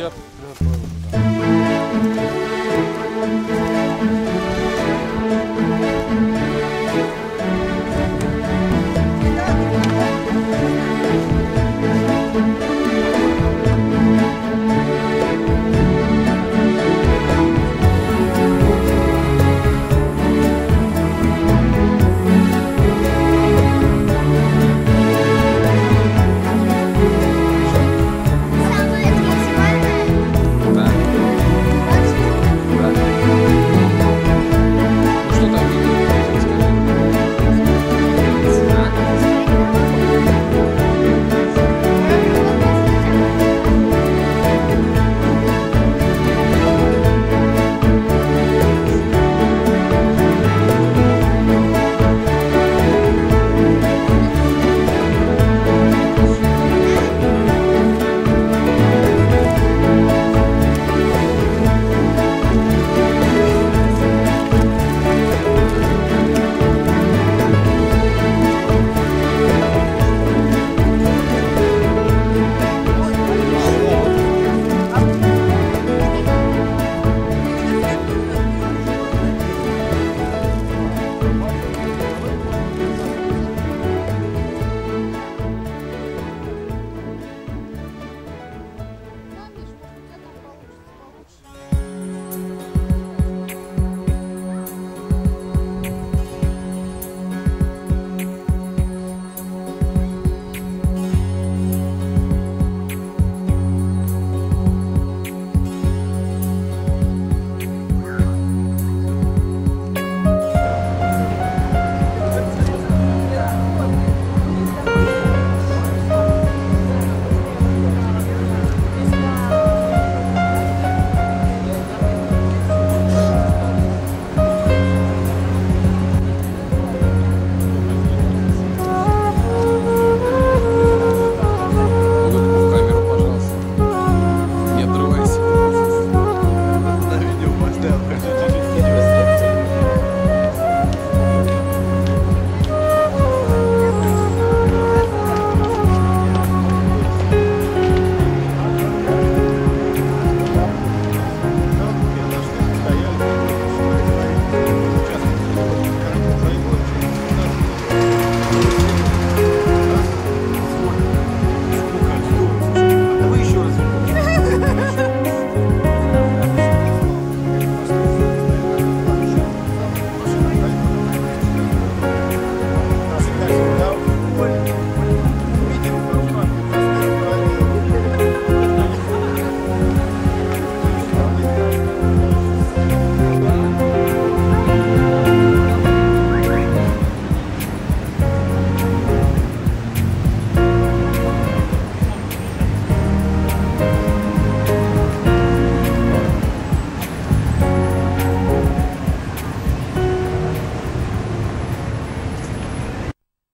идет.